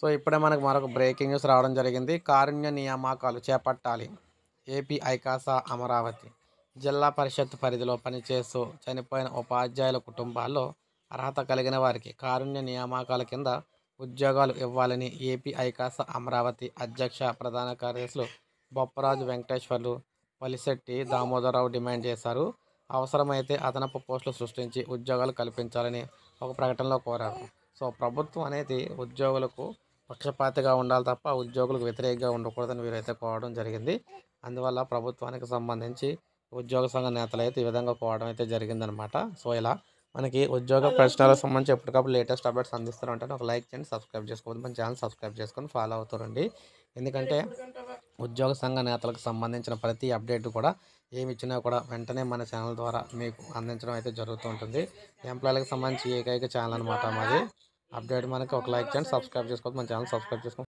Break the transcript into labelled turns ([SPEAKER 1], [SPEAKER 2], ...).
[SPEAKER 1] So ఇప్పుడే మనకు మరొక బ్రేకింగ్ న్యూస్ రావడం జరిగింది. కారుణ్య నియామకాలు చేపట్టాలి. ఏపీ ఐకాసా అమరావతి జిల్లా పరిషత్ పరిధిలో పనిచేస్తూ చనిపోయిన ఉపాధ్యాయుల కుటుంబాల్లో అర్హత కలిగిన వారికి కారుణ్య నియామకాల కింద ఉద్యోగాలు ఇవ్వాలని ఏపీ ఐకాస అమరావతి అధ్యక్ష ప్రధాన కార్యదర్శులు బొప్పరాజు వెంకటేశ్వర్లు పలిశెట్టి దామోదరరావు డిమాండ్ చేశారు. అవసరమైతే అదనపు పోస్టులు సృష్టించి ఉద్యోగాలు కల్పించాలని ఒక ప్రకటనలో కోరారు. సో ప్రభుత్వం అనేది ఉద్యోగులకు పక్షపాతిగా ఉండాలి తప్ప ఉద్యోగులకు వ్యతిరేకంగా ఉండకూడదని వీరైతే కోరడం జరిగింది. అందువల్ల ప్రభుత్వానికి సంబంధించి ఉద్యోగ సంఘ నేతలు అయితే ఈ విధంగా కోవడం అయితే జరిగిందనమాట. సో ఇలా మనకి ఉద్యోగ ప్రశ్నలకు సంబంధించి ఎప్పటికప్పుడు లేటెస్ట్ అప్డేట్స్ అందిస్తూ ఉంటాను ఒక లైక్ చేయండి సబ్స్క్రైబ్ చేసుకోవద్దు. మన ఛానల్ సబ్స్క్రైబ్ చేసుకొని ఫాలో అవుతారండి ఎందుకంటే ఉద్యోగ సంఘ నేతలకు సంబంధించిన ప్రతి అప్డేట్ కూడా ఏమి ఇచ్చినా కూడా వెంటనే మన ఛానల్ ద్వారా మీకు అందించడం అయితే జరుగుతూ ఉంటుంది. ఎంప్లాయీలకు సంబంధించి ఏకైక ఛానల్ అనమాట మాది. అప్డేట్ మనకి ఒక లైక్ చేయండి సబ్స్క్రైబ్ చేసుకోవద్దు మన ఛానల్ సబ్స్క్రైబ్ చేసుకోండి